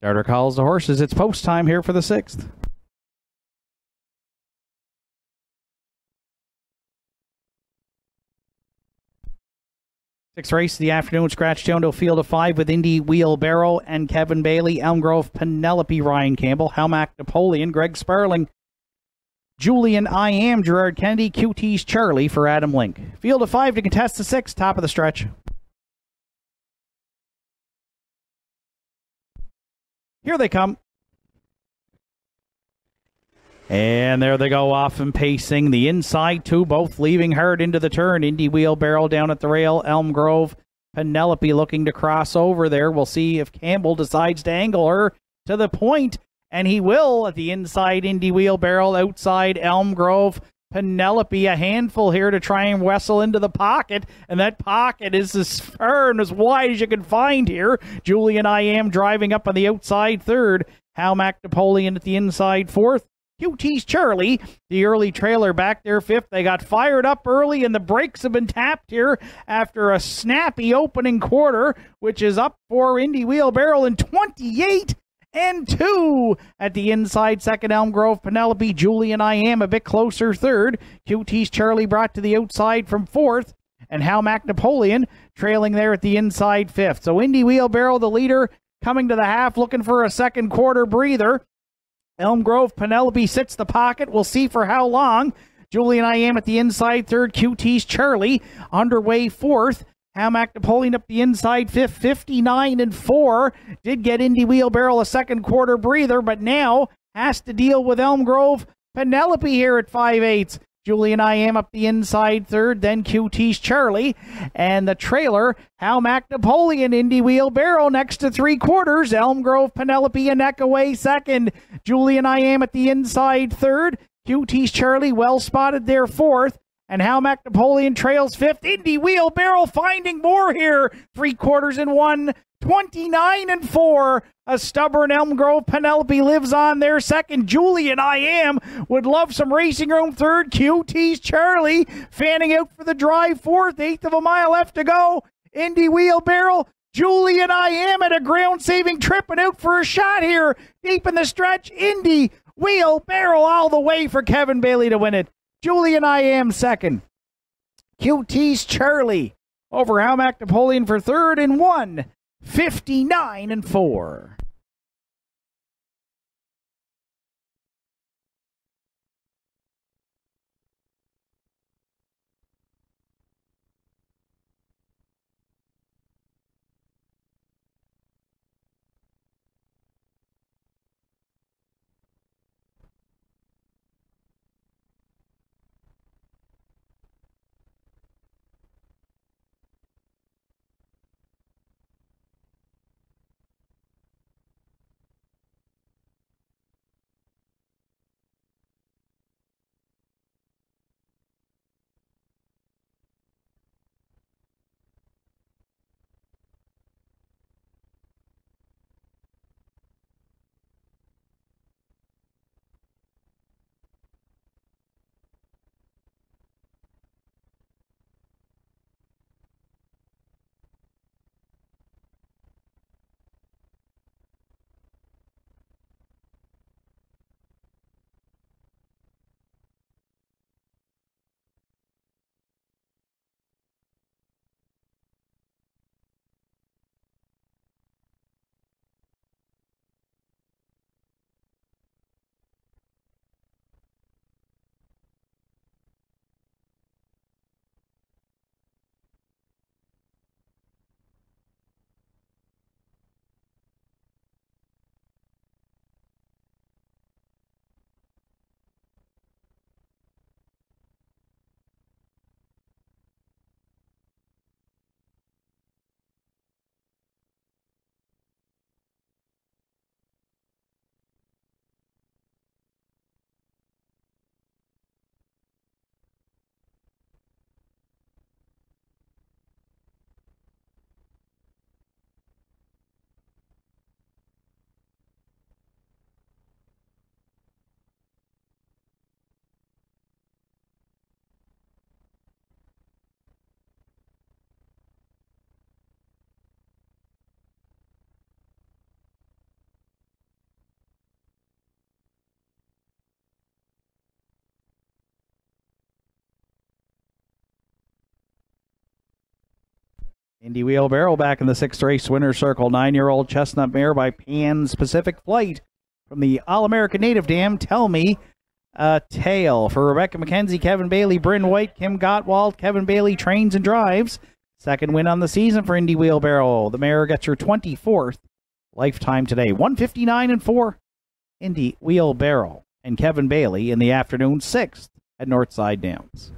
Starter calls the horses. It's post time here for the sixth. Sixth race of the afternoon, Scratch Jondo Field of Five with Indy Wheelbarrow and Kevin Bailey, Elm Grove, Penelope, Ryan Campbell, Halmac Napoleon, Greg Sparling, Julian I Am, Gerard Kennedy, QT's Charlie for Adam Link. Field of Five to contest the sixth, top of the stretch. Here they come. And there they go off and pacing. The inside two, both leaving hard into the turn. Indy wheelbarrow down at the rail. Elm Grove. Penelope looking to cross over there. We'll see if Campbell decides to angle her to the point, and he will at the inside Indy wheelbarrow, outside Elm Grove. Penelope a handful here to try and wrestle into the pocket, and that pocket is as and as wide as you can find here. Julian I am driving up on the outside third. Hal Mac Napoleon at the inside fourth. QT's Charlie, the early trailer back there fifth. They got fired up early, and the brakes have been tapped here after a snappy opening quarter, which is up for Indy Wheelbarrow in 28 and two at the inside second Elm Grove Penelope Julian I am a bit closer third QT's Charlie brought to the outside from fourth and Hal Mac Napoleon trailing there at the inside fifth so Indy Wheelbarrow the leader coming to the half looking for a second quarter breather Elm Grove Penelope sits the pocket. We'll see for how long. Julian I am at the inside third. QT's Charlie underway fourth. Hal Mac Napoleon up the inside fifth, 59 and 4. Did get Indy Wheelbarrow a second quarter breather, but now has to deal with Elm Grove Penelope here at 5 8. Julian I am up the inside third, then QT's Charlie. And the trailer, Hal Mac Napoleon, Indy Wheelbarrow next to three quarters. Elm Grove, Penelope, and neck away second. Julian and I am at the inside third. QT's Charlie, well spotted there fourth. And Hal Mac Napoleon trails fifth. Indy Wheelbarrow finding more here. Three quarters and one. 29 and 4. A stubborn Elm Grove Penelope lives on there second. Julian I am would love some racing room third. QT's Charlie fanning out for the drive fourth. Eighth of a mile left to go. Indy Wheelbarrow. Julian I am at a ground saving trip and out for a shot here. Deep in the stretch. Indy Wheelbarrow all the way for Kevin Bailey to win it. Julian I am second. QT's Charlie over Hal Mac Napoleon for third and one. 59 and 4. Indy Wheelbarrow back in the sixth race winner circle. Nine year old chestnut mare by Pan's Pacific Flight from the All American Native Dam. Tell me a tale for Rebecca McKenzie, Kevin Bailey, Bryn White, Kim Gottwald. Kevin Bailey trains and drives. Second win on the season for Indy Wheelbarrow. The mare gets her 24th lifetime today. 159 and 4. Indy Wheelbarrow and Kevin Bailey in the afternoon, sixth at Northside Downs.